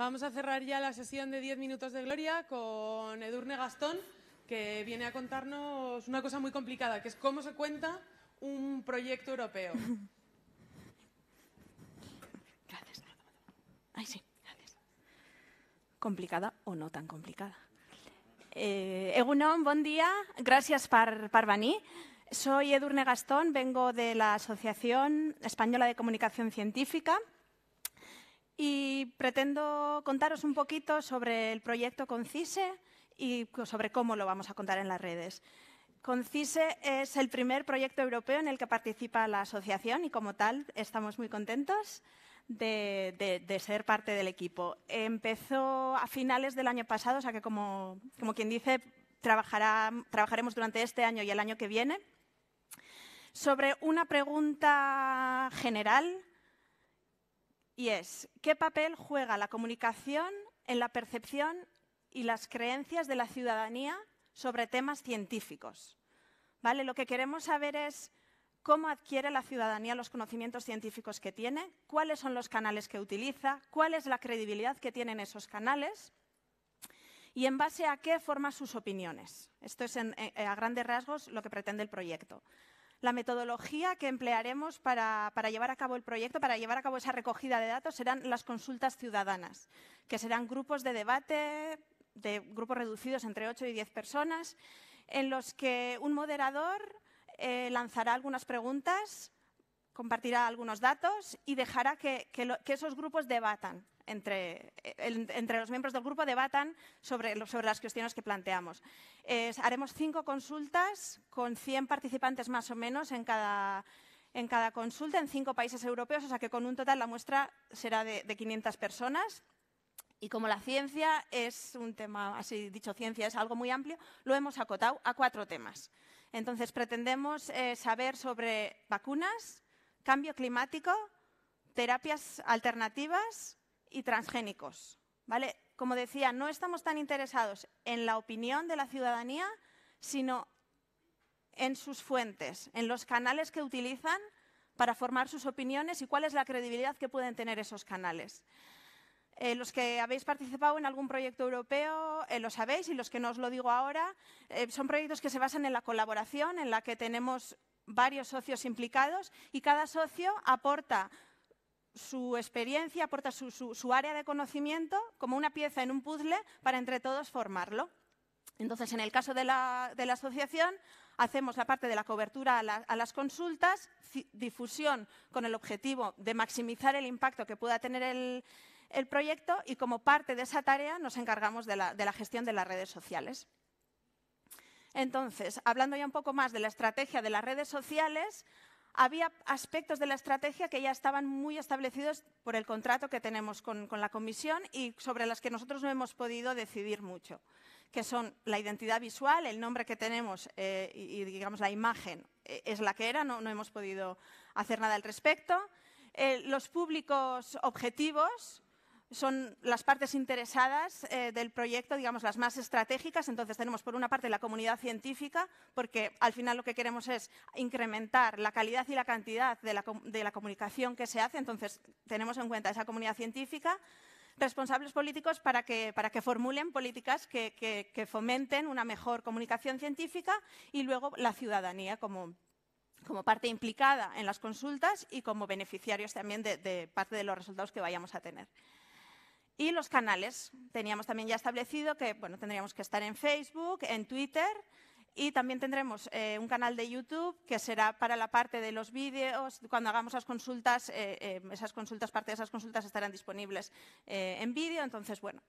Vamos a cerrar ya la sesión de 10 minutos de gloria con Edurne Gastón, que viene a contarnos una cosa muy complicada, que es cómo se cuenta un proyecto europeo. Gracias. Ay, sí, gracias. Complicada o no tan complicada. Eh, Egunon, buen día. Gracias por, por venir. Soy Edurne Gastón, vengo de la Asociación Española de Comunicación Científica y pretendo contaros un poquito sobre el proyecto Concise y sobre cómo lo vamos a contar en las redes. Concise es el primer proyecto europeo en el que participa la asociación y como tal estamos muy contentos de, ser parte del equipo. Empezó a finales del año pasado, o sea que como, como quien dice, trabajará, trabajaremos durante este año y el año que viene sobre una pregunta general y es, ¿qué papel juega la comunicación en la percepción y las creencias de la ciudadanía sobre temas científicos? ¿Vale? Lo que queremos saber es cómo adquiere la ciudadanía los conocimientos científicos que tiene, cuáles son los canales que utiliza, cuál es la credibilidad que tienen esos canales y en base a qué forma sus opiniones. Esto es a grandes rasgos lo que pretende el proyecto la metodología que emplearemos para, llevar a cabo el proyecto, para llevar a cabo esa recogida de datos, serán las consultas ciudadanas, que serán grupos de debate, de grupos reducidos entre 8 y 10 personas, en los que un moderador eh, lanzará algunas preguntas, compartirá algunos datos y dejará que esos grupos debatan entre, entre, los miembros del grupo debatan sobre, sobre las cuestiones que planteamos. haremos cinco consultas con 100 participantes más o menos en cada, en cada consulta en cinco países europeos, o sea que con un total la muestra será de, de 500 personas. Y como la ciencia es un tema, así dicho, ciencia es algo muy amplio, lo hemos acotado a cuatro temas. Entonces, pretendemos eh, saber sobre vacunas, cambio climático, terapias alternativas, y transgénicos. ¿vale? Como decía, no estamos tan interesados en la opinión de la ciudadanía, sino en sus fuentes, en los canales que utilizan para formar sus opiniones y cuál es la credibilidad que pueden tener esos canales. Eh, los que habéis participado en algún proyecto europeo eh, lo sabéis y los que no os lo digo ahora, eh, son proyectos que se basan en la colaboración, en la que tenemos varios socios implicados y cada socio aporta su experiencia, aporta su, área de conocimiento como una pieza en un puzzle para entre todos formarlo. Entonces, en el caso de la, asociación, hacemos la parte de la cobertura a, las consultas, difusión con el objetivo de maximizar el impacto que pueda tener el, proyecto y como parte de esa tarea nos encargamos de la gestión de las redes sociales. Entonces, hablando ya un poco más de la estrategia de las redes sociales, había aspectos de la estrategia que ya estaban muy establecidos por el contrato que tenemos con, la Comisión y sobre las que nosotros no hemos podido decidir mucho, que son la identidad visual, el nombre que tenemos eh, y, digamos, la imagen eh, es la que era, no, hemos podido hacer nada al respecto. Eh, los públicos objetivos, son las partes interesadas eh, del proyecto, digamos, las más estratégicas. Entonces, tenemos por una parte la comunidad científica, porque al final lo que queremos es incrementar la calidad y la cantidad de la, comunicación que se hace. Entonces, tenemos en cuenta esa comunidad científica, responsables políticos para que, formulen políticas que, fomenten una mejor comunicación científica y luego la ciudadanía como, parte implicada en las consultas y como beneficiarios también de parte de los resultados que vayamos a tener. Y los canales. Teníamos también ya establecido que bueno, tendríamos que estar en Facebook, en Twitter y también tendremos eh, un canal de YouTube que será para la parte de los vídeos. Cuando hagamos las consultas, eh, eh, esas consultas, parte de esas consultas estarán disponibles en vídeo. Entonces, bueno,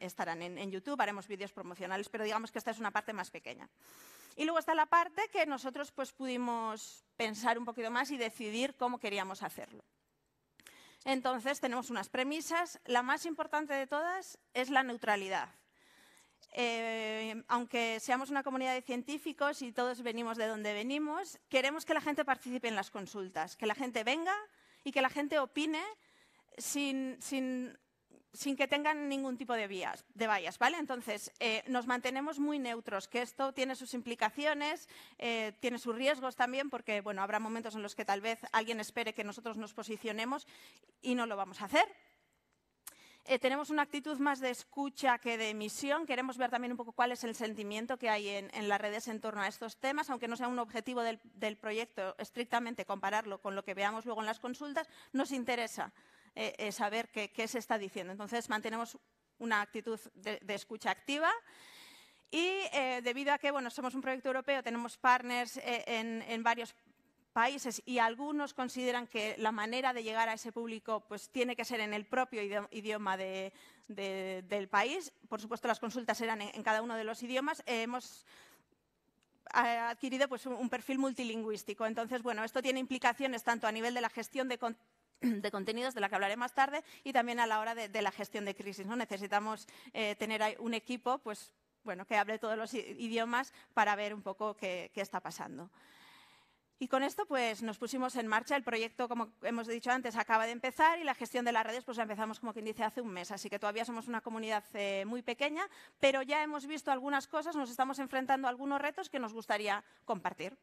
estarán en, en, YouTube, haremos vídeos promocionales, pero digamos que esta es una parte más pequeña. Y luego está la parte que nosotros pues, pudimos pensar un poquito más y decidir cómo queríamos hacerlo. Entonces, tenemos unas premisas. La más importante de todas es la neutralidad. Eh, aunque seamos una comunidad de científicos y todos venimos de donde venimos, queremos que la gente participe en las consultas, que la gente venga y que la gente opine sin, sin sin que tengan ningún tipo de, vías, de vallas, ¿vale? Entonces, eh, nos mantenemos muy neutros, que esto tiene sus implicaciones, eh, tiene sus riesgos también, porque, bueno, habrá momentos en los que tal vez alguien espere que nosotros nos posicionemos y no lo vamos a hacer. Eh, tenemos una actitud más de escucha que de emisión. Queremos ver también un poco cuál es el sentimiento que hay en, las redes en torno a estos temas, aunque no sea un objetivo del, proyecto estrictamente compararlo con lo que veamos luego en las consultas, nos interesa eh, eh, saber qué, se está diciendo. Entonces, mantenemos una actitud de, escucha activa. Y debido a que bueno, somos un proyecto europeo, tenemos partners en, en varios países y algunos consideran que la manera de llegar a ese público pues, tiene que ser en el propio idioma del país. Por supuesto, las consultas serán en, cada uno de los idiomas. hemos adquirido pues, un perfil multilingüístico. Entonces, bueno, esto tiene implicaciones tanto a nivel de la gestión de, contenidos, de la que hablaré más tarde, y también a la hora de, la gestión de crisis. ¿no? Necesitamos eh, tener un equipo pues, bueno, que hable todos los idiomas para ver un poco qué está pasando. Y con esto pues, nos pusimos en marcha. El proyecto, como hemos dicho antes, acaba de empezar y la gestión de las redes pues, la empezamos, como quien dice, hace un mes. Así que todavía somos una comunidad eh, muy pequeña, pero ya hemos visto algunas cosas, nos estamos enfrentando a algunos retos que nos gustaría compartir.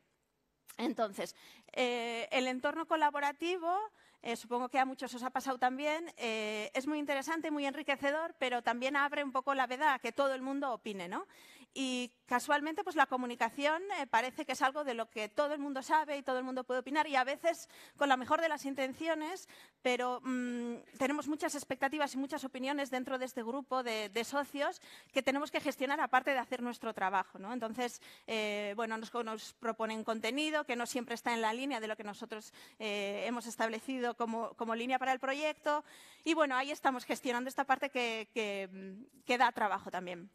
Entonces, eh, el entorno colaborativo, eh, supongo que a muchos os ha pasado también, es muy interesante, muy enriquecedor, pero también abre un poco la veda a que todo el mundo opine. ¿no? Y casualmente, pues la comunicación eh, parece que es algo de lo que todo el mundo sabe y todo el mundo puede opinar y a veces con la mejor de las intenciones, pero mm, tenemos muchas expectativas y muchas opiniones dentro de este grupo de, socios que tenemos que gestionar aparte de hacer nuestro trabajo. ¿no? Entonces, eh, bueno, nos, proponen contenido que no siempre está en la línea de lo que nosotros eh, hemos establecido como, línea para el proyecto y bueno, ahí estamos gestionando esta parte que, que da trabajo también.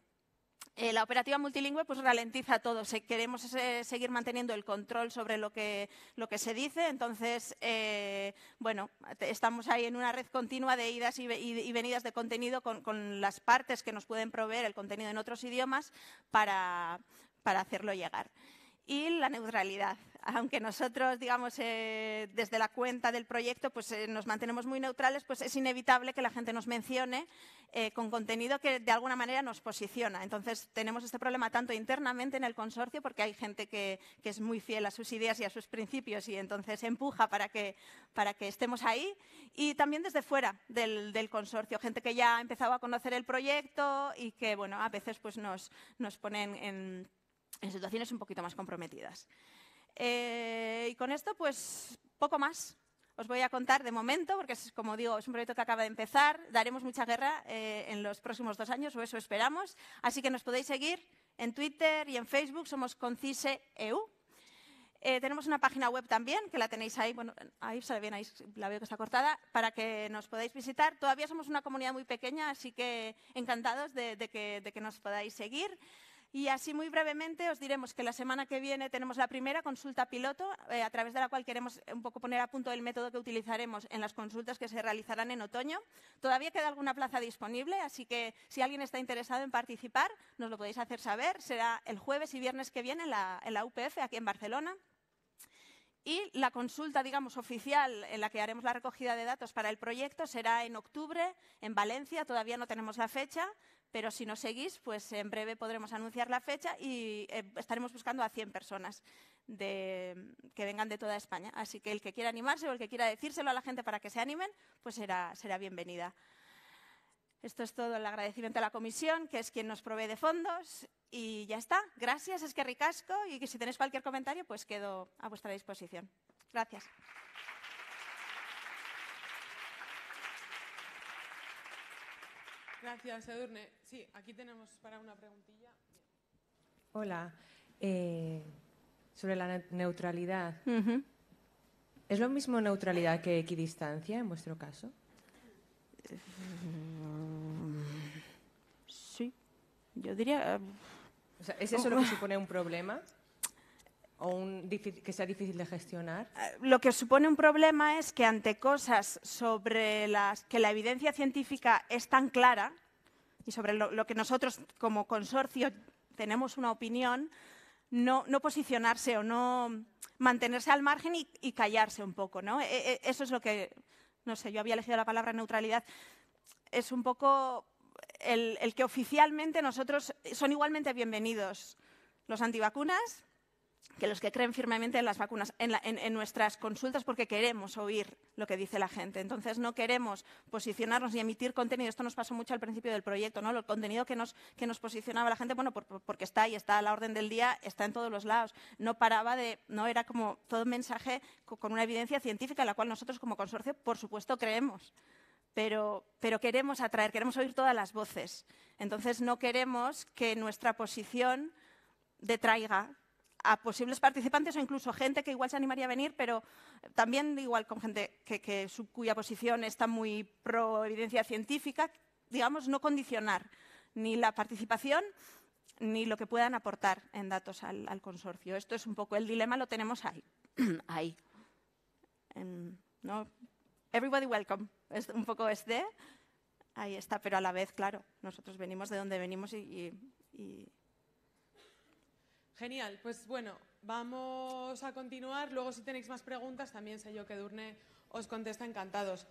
Eh, la operativa multilingüe pues, ralentiza todo. queremos seguir manteniendo el control sobre lo que, lo que se dice. Entonces, eh, bueno, estamos ahí en una red continua de idas y, venidas de contenido con, las partes que nos pueden proveer el contenido en otros idiomas para, para hacerlo llegar. Y la neutralidad aunque nosotros, digamos, eh, desde la cuenta del proyecto, pues eh, nos mantenemos muy neutrales, pues es inevitable que la gente nos mencione eh, con contenido que de alguna manera nos posiciona. Entonces, tenemos este problema tanto internamente en el consorcio, porque hay gente que, es muy fiel a sus ideas y a sus principios y entonces empuja para que, para que estemos ahí, y también desde fuera del, consorcio, gente que ya ha empezado a conocer el proyecto y que, bueno, a veces pues nos, nos ponen en situaciones un poquito más comprometidas. Eh, y con esto, pues poco más. Os voy a contar de momento, porque es, como digo, es un proyecto que acaba de empezar. Daremos mucha guerra eh, en los próximos dos años, o eso esperamos. Así que nos podéis seguir en Twitter y en Facebook, somos ConciseEU. Eh, tenemos una página web también, que la tenéis ahí, bueno, ahí sale bien, ahí la veo que está cortada, para que nos podáis visitar. Todavía somos una comunidad muy pequeña, así que encantados de, que, de que nos podáis seguir. Y así muy brevemente os diremos que la semana que viene tenemos la primera consulta piloto, eh, a través de la cual queremos un poco poner a punto el método que utilizaremos en las consultas que se realizarán en otoño. Todavía queda alguna plaza disponible, así que si alguien está interesado en participar, nos lo podéis hacer saber. Será el jueves y viernes que viene en la, en la UPF, aquí en Barcelona. Y la consulta, digamos, oficial en la que haremos la recogida de datos para el proyecto será en octubre en Valencia. Todavía no tenemos la fecha, pero si nos seguís, pues en breve podremos anunciar la fecha y eh, estaremos buscando a 100 personas que vengan de toda España. Así que el que quiera animarse o el que quiera decírselo a la gente para que se animen, pues será, será bienvenida. Esto es todo el agradecimiento a la comisión, que es quien nos provee de fondos. Y ya está. Gracias, es que ricasco. Y que si tenéis cualquier comentario, pues quedo a vuestra disposición. Gracias. Gracias, Edurne. Sí, aquí tenemos para una preguntilla. Hola. Eh, sobre la neutralidad. ¿Es lo mismo neutralidad que equidistancia en vuestro caso? Sí. Yo diría. Eh, ¿Es eso lo que supone un problema? O un, que sea difícil de gestionar? Eh, lo que supone un problema es que ante cosas sobre las que la evidencia científica es tan clara y sobre lo, que nosotros como consorcio tenemos una opinión, no, posicionarse o no mantenerse al margen y, callarse un poco. ¿no? E, e, eso es lo que, no sé, yo había elegido la palabra neutralidad. Es un poco el que oficialmente nosotros son igualmente bienvenidos los antivacunas que los que creen firmemente en las vacunas, en, nuestras consultas, porque queremos oír lo que dice la gente. Entonces, no queremos posicionarnos y emitir contenido. Esto nos pasó mucho al principio del proyecto, ¿no? El contenido que nos, que nos posicionaba la gente, bueno, porque está ahí, está a la orden del día, está en todos los lados. No paraba de, no era como todo mensaje con una evidencia científica, en la cual nosotros como consorcio, por supuesto, creemos. Pero, pero, queremos atraer, queremos oír todas las voces. Entonces, no queremos que nuestra posición detraiga a posibles participantes o incluso gente que igual se animaría a venir, pero también igual con gente que, cuya posición está muy pro evidencia científica, digamos, no condicionar ni la participación ni lo que puedan aportar en datos al, consorcio. Esto es un poco el dilema, lo tenemos ahí. ahí. ¿no? Everybody welcome. Es un poco este. Ahí está, pero a la vez, claro, nosotros venimos de donde venimos y Genial, pues bueno, vamos a continuar. Luego si tenéis más preguntas, también sé yo que Durne os contesta encantados.